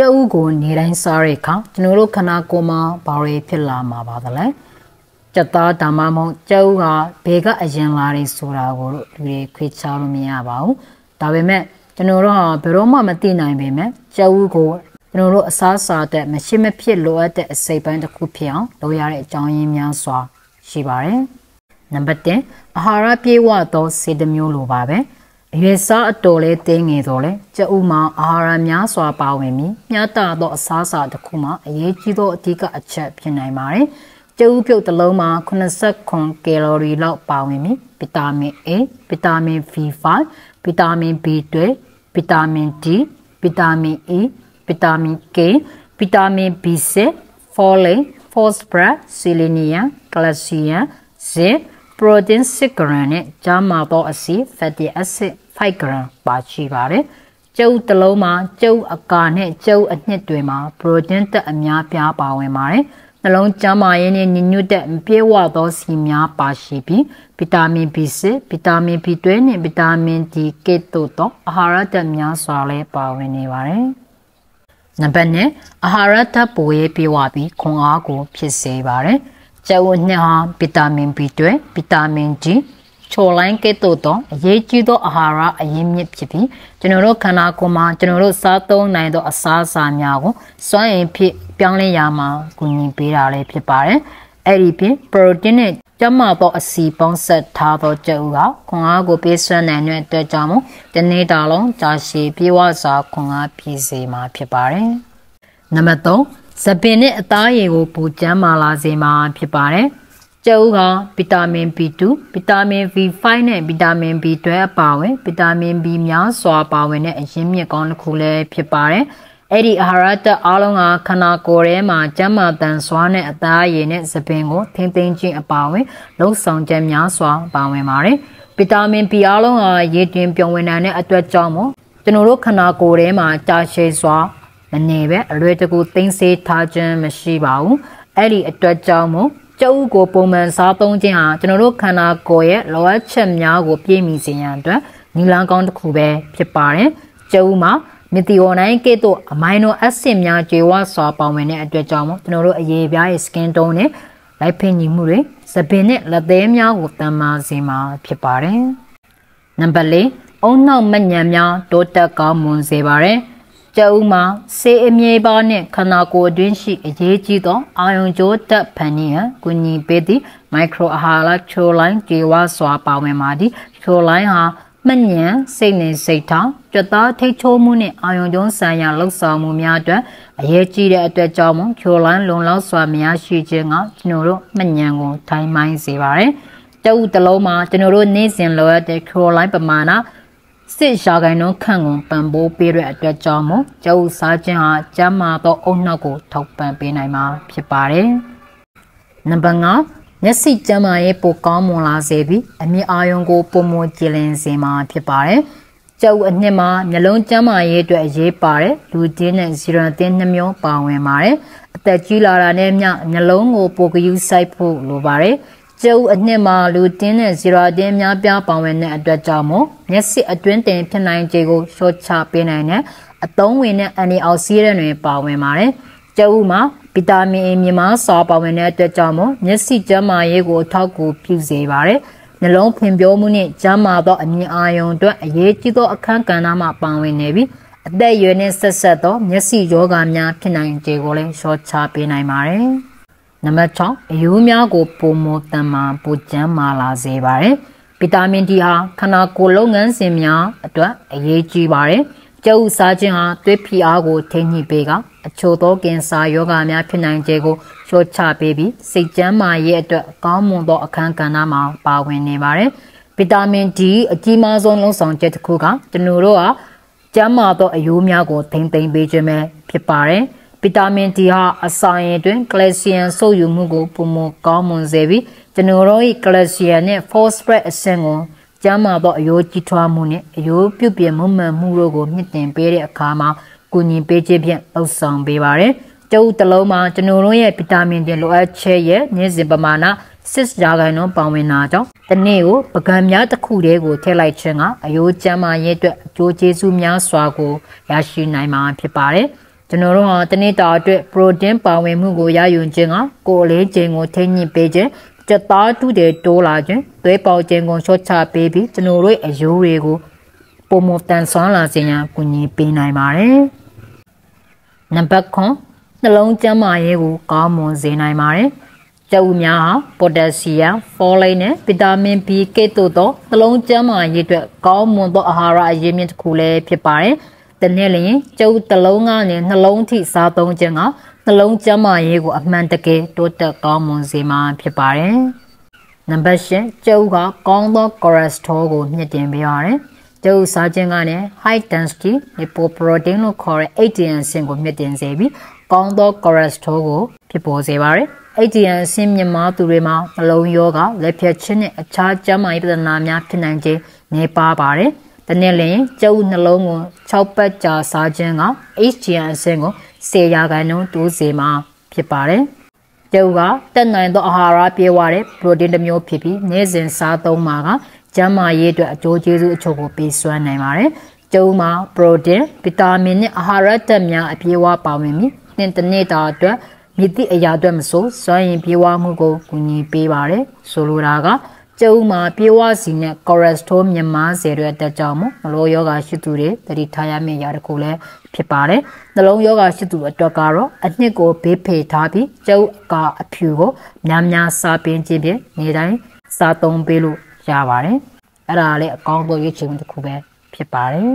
ကြက်ဥကိုနေတိုင်းစားတဲ့အခါကျွန်တော်တို့ခနာကိုယ်မှာဘာတွေဖြစ်လာမှာပါသလဲကြက်သားဒါမှမဟုတ်ကြက်ဥကဘေကအရင်လာတွေဆိုတာကိုလူတွေခွေးချလို့မရပါဘူးဒါပေမဲ့ကျွန်တော်တို့ဟာဘယ်တော့မှမသိနိုင်ပေမဲ့ကြက်ဥကိုကျွန်တော်တို့အစားအစာတဲ့မရှိမဖြစ်လိုအပ်တဲ့အစိပ်ပိုင်းတစ်ခုဖြစ်အောင်လုပ်ရတဲ့အကြောင်းရင်းများစွာရှိပါတယ်နံပါတ်1အာဟာရပြေဝသောစေတမျိုးလိုပါပဲ အရွယ်စားအတော်လေးတင်းငယ်တော့လေကျဥမှာအာဟာရများစွာပါဝင်ပြီးမျှတသောအစားအစာတစ်ခုမှာအရေးကြီးသောအဓိကအချက်ဖြစ်နိုင်ပါတယ်ကျဥပြုတ်တစ်လုံးမှာ89ကီလိုရီလောက်ပါဝင်ပြီးဗီတာမင် A ဗီတာမင် B5 ဗီတာမင် B12 ဗီတာမင် D ဗီတာမင် E ဗီတာမင် K ဗီတာမင် B6 folate phosphorus selenium calcium zinc protein 6 gram နဲ့ဂျာမာသောအဆီ fatty acid 5 gram ပါရှိပါတယ်ကျုပ်တစ်လုံးမှာကျုပ်အကာနဲ့ကျုပ်အနှစ်တွေမှာ protein တက်အများပြားပါဝင်ပါတယ်နှလုံးကျန်းမာရေးနဲ့ညညွတ်တဲ့ပြေဝသောစီများပါရှိပြီးဗီတာမင် B6 ဗီတာမင် B12 နဲ့ဗီတာမင် D ကဲ့သို့သောအာဟာရဓာတ်များစွာလည်းပါဝင်နေပါတယ်နံပါတ်1အာဟာရဓာတ်ပိုရေးပြေဝပြီးခွန်အားကို ဖြစ်စေပါတယ်ကျဝနှစ်ဟာဗီတာမင် B12 ဗီတာမင် D ချိုလိုင်းကဲ့သို့သောအရေးကြီးသောအာဟာရအရင်းမြစ်ဖြစ်ပြီးကျွန်တော်တို့ခန္ဓာကိုယ်မှာကျွန်တော်တို့စားသုံးနိုင်သောအစားအစာများကိုစွမ်းအင်ဖြစ်ပြောင်းလဲရမှာကူညီပေးတာလည်းဖြစ်ပါတယ်။အဲ့ဒီပြင် protein နဲ့ကျမသောအစီပေါင်းဆက်ထားသောကြက်ဥကခွန်အားကိုပေးစွမ်းနိုင်တဲ့အတွက်ကြောင့်ဒီနေ့တာလုံးကြာရှည်ပြေဝစွာခွန်အားပြည့်စေမှာဖြစ်ပါတယ်။နံပါတ်3ဇပင်နဲ့အသားရည်ကိုပူကျန်းမာလာစေမှာဖြစ်ပါတယ်။ ကျုပ်ကဗီတာမင် B2 ဗီတာမင် B5 နဲ့ဗီတာမင် B12 အပါအဝင်ဗီတာမင် B များစွာပါဝင်တဲ့အရင်းမြစ်ကောင်းတစ်ခုလည်းဖြစ်ပါတယ်။အဲ့ဒီအာဟာရတက်အားလုံးကခန္ဓာကိုယ်ထဲမှာကျန်းမာတန်ဆွမ်းတဲ့အသားရည်နဲ့သပင်ကိုထိမ့်သိမ်းခြင်းအပါအဝင်လှုပ်ဆောင်ချက်များစွာပါဝင်ပါတယ်။ဗီတာမင် B အားလုံးဟာရေတင်ပြုံဝင်နိုင်တဲ့အတွက်ကြောင့်မို့ကျွန်တော်တို့ခန္ဓာကိုယ်ထဲမှာကြာရှည်စွာမနေပဲအလွယ်တကူသိမ်းဆေးထားခြင်းမရှိပါဘူးအဲ့ဒီအတွက်ကြောင့်မို့ ကျုပ်ကိုပုံမှန်စားသုံးခြင်းဟာကျွန်တော်တို့ခန္ဓာကိုယ်ရဲ့လိုအပ်ချက်များကိုပြည့်မီစေရန်အတွက်နီလန်ကောင်းတစ်ခုပဲဖြစ်ပါတယ်ကျုပ်မှာမီတီယိုနိုင်ကဲ့သို့အမိုင်နိုအက်ဆစ်များကျေဝစွာပါဝင်တဲ့အတွက်ကြောင့်မို့ကျွန်တော်တို့အရေးပြားရဲ့ skin tone နဲ့လိုက်ဖိညီမှုတွေသပင်နဲ့လက်သေးများကိုတန်မာစေမှာဖြစ်ပါတယ်နံပါတ်၄အုံနောက်မညံများတိုးတက်ကောင်းမွန်စေပါတယ် ကျုံမှာဆေးအမြဲပါနဲ့ခန္ဓာကိုယ်အတွင်းရှိအရေးကြီးသောအာယုံကြိုးတက်ဖန်နည်းဟန်ကုညီပေးသည့်မိုက်ခရိုအာဟာရချိုလိုင်းကြေဝါစွာပါဝင်ပါသည်ချိုလိုင်းဟာမှညံစိတ်နဲ့စိတ်ထောင်ကြွသားထိတ်ချိုးမှုနဲ့အာယုံကျုံးဆံရလှုပ်ဆောင်မှုများအတွက်အရေးကြီးတဲ့အတွက်ကြောင့်မို့ချိုလိုင်းလုံလောက်စွာများရှိခြင်းကကျွန်တော်တို့မှညံကိုထိုင်းမိုင်းစေပါတယ်။တအုပ်တစ်လုံးမှာကျွန်တော်တို့နေ့စဉ်လိုအပ်တဲ့ချိုလိုင်းပမာဏ စစ်ရာဂိုင်နှုန်းခန့်ကိုပံ့ပိုးပေးတဲ့အတွက်ကြောင့်မို့ကျုပ်စားခြင်းဟာကျန်းမာသောအုတ်နှောက်ကိုထောက်ပံ့ပေးနိုင်မှာဖြစ်ပါတယ်။နံပါတ်5မျက်စိကျန်းမာရေးပိုကောင်းမွန်လာစေပြီးအမြင်အာရုံကိုပုံမကြည်လင်စေမှာဖြစ်ပါတယ်။ကျုပ်အနှစ်မှာမျက်လုံးကျန်းမာရေးအတွက်အရေးပါတယ်လူတင်းနဲ့ဇီရန်တင်းနှမျိုးပါဝင်ပါတယ်။အသက်ကြီးလာတာနဲ့မျှမျက်လုံးကိုပိုကယူစိုက်ဖို့လိုပါတယ်။ ကျုပ်အနှစ်မှာလူတင်းတဲ့ဇီရာတင်းများပြားပါဝင်တဲ့အတွက်ကြောင့်မို့မျက်စိအတွင်းတင်ဖြစ်နိုင်ခြေကိုရှော့ချပေးနိုင်တဲ့အသုံးဝင်တဲ့အန်တီအောက်ဆီဒန့်တွေပါဝင်ပါတယ်။ကျုပ်မှာဗီတာမင် A မြမစာပါဝင်တဲ့အတွက်ကြောင့်မို့မျက်စိကျန်းမာရေးကိုထောက်ကူပြုစေပါတယ်။နှလုံးဖွံ့ဖြိုးမှုနဲ့ကျန်းမာသောအမြင်အာရုံအတွက်အရေးကြီးသောအခန်းကဏ္ဍမှာပါဝင်နေပြီးအသက်အရွယ်နဲ့ဆက်ဆက်သောမျက်စိရောဂါများဖြစ်နိုင်ခြေကိုလည်းရှော့ချပေးနိုင်ပါတယ်။ နံပါတ်6အယိုးများကိုပုံမတန်မာပူကျန်းမာလာစေပါတယ်ဗီတာမင် D ဟာခန္ဓာကိုယ်လုပ်ငန်းစဉ်များအတွက်အရေးကြီးပါတယ်ကျုပ်စားခြင်းဟာသွေးဖိအားကိုထိန်းညှိပေးကအချို့သောကင်ဆာရောဂါများဖြစ်နိုင်ခြေကိုလျှော့ချပေးပြီးစိတ်ကျန်းမာရေးအတွက်ကောင်းမွန်သောအခန်းကဏ္ဍမှာပါဝင်နေပါတယ်ဗီတာမင် D အကြီးမားဆုံးလုံဆောင်ချက်တစ်ခုကကျွန်တော်တို့ဟာကျန်းမာသောအယိုးများကိုထိမ့်သိမ်းပေးခြင်းပဲဖြစ်ပါတယ်။ ဗီတာမင် D ဟာအစာရည်တွင်ကယ်လ်ဆီယမ်စုပ်ယူမှုကိုပုံမကောင်းမွန်စေပြီးကျွန်တော်တို့၏ကယ်လ်ဆီယမ်နှင့် phosphorus အဆင့်ကိုကျန်းမာသောအယိုးကြီးထွားမှုနှင့်အယိုးပြုပြင်မှုမှန်မှုတို့ကိုမြင့်တင်ပေးတဲ့အခါမှာကူညီပေးခြင်းဖြင့်လှုပ်ဆောင်ပေးပါတယ်။ကျုပ်တစ်လုံးမှာကျွန်တော်တို့ရဲ့ဗီတာမင်တွေလိုအပ်ချက်ရဲ့နေ့စဉ်ပမာဏ6ရာခိုင်နှုန်းပါဝင်တာကြောင့်တနေ့ကိုပကံများတစ်ခုတည်းကိုထည့်လိုက်ခြင်းကအယိုးကျန်းမာရေးအတွက်အကျိုးကျေးဇူးများစွာကိုရရှိနိုင်မှာဖြစ်ပါတယ်။ ကျွန်တော်တို့ဟာတနေ့တာအတွက်ပရိုတင်းပါဝင်မှုကိုရယူခြင်းကကိုယ်လေးခြင်းကိုထိန်းညှိပေးခြင်းကြက်သားတူတွေတိုးလာခြင်းသွေးပေါခြင်းကိုရှော့ချပေးပြီးကျွန်တော်တို့အယိုးတွေကိုပုံမတန်ဆွမ်းလာစေရန်ကူညီပေးနိုင်ပါတယ်။နံပါတ်9နှလုံးကျန်းမာရေးကိုကောင်းမွန်စေနိုင်ပါတယ်။ကျုပ်များဟာပိုတက်ဆီယမ်၊ဖောလိတ်နဲ့ဗီတာမင် B ကဲ့သို့သောနှလုံးကျန်းမာရေးအတွက်ကောင်းမွန်သောအာဟာရအရင်းမြစ်တစ်ခုလည်းဖြစ်ပါတယ်။ တနေ့လျင်ကျုပ်တစ်လုံးကနေနှလုံးထိစားသုံးခြင်းကနှလုံးကျန်းမာရေးကိုအမှန်တကယ်တိုးတက်ကောင်းမွန်စေမှာဖြစ်ပါတယ်။နံပါတ်၈ကျုပ်ကကောင်းသော cholesterol ကိုမြင့်တင်ပေးရတယ်။ကျုပ်စားခြင်းကနေ high density lipoprotein လို့ခေါ်တဲ့ ADN အဆင့်ကိုမြင့်တင်စေပြီးကောင်းသော cholesterol ကိုဖြစ်ပေါ်စေပါတယ်။ ADN အဆင့်မြင့်မားသူတွေမှာနှလုံးရောဂါလက်ဖြတ်ခြင်းနဲ့အခြားကျန်းမာရေးပြဿနာများဖြစ်နိုင်ခြင်းနေပါပါတယ်။ တနေ့လျင်ကျုပ်နှလုံးကို6ပတ်ကြာစားခြင်းက HDN အဆင့်ကို10ရာခိုင်နှုန်းတိုးစေမှာဖြစ်ပါတယ်။ကျုပ်ကတက်နိုင်သောအာဟာရပြေဝတဲ့ protein တစ်မျိုးဖြစ်ပြီးနေ့စဉ်စားသုံးမှာကကျန်းမာရေးအတွက်အကျိုးကျေးဇူးအချို့ကိုပေးစွမ်းနိုင်ပါတယ်။ကျုံမှာပရိုတင်း၊ဗီတာမင်နဲ့အာဟာရဓာတ်များအပြည့်အဝပါဝင်ပြီးနှစ်တစ်နေ့တာအတွက်မြစ်သည့်အရာအတွက်မဆိုစွမ်းရည်ပြေဝမှုကိုကူညီပေးပါတယ်။ဆိုလိုတာက ကျုံမှာပြေဝစီနဲ့ cholesterol မြင့်မားစေတဲ့အတွက်ကြောင့်မို့နှလုံးရောဂါရှိသူတွေတတိထားရမယ့်အရာတစ်ခုလည်းဖြစ်ပါတယ်။နှလုံးရောဂါရှိသူအတွက်ကတော့အနှစ်ကိုဘေးဖေထားပြီးကျုံကအဖြူကိုများများစားပင်းခြင်းဖြင့်နေ့တိုင်းစားသုံးပေးလို့ရပါတယ်အဲ့ဒါလည်းအကောင်းဆုံးရွေးချယ်မှုတစ်ခုပဲဖြစ်ပါတယ်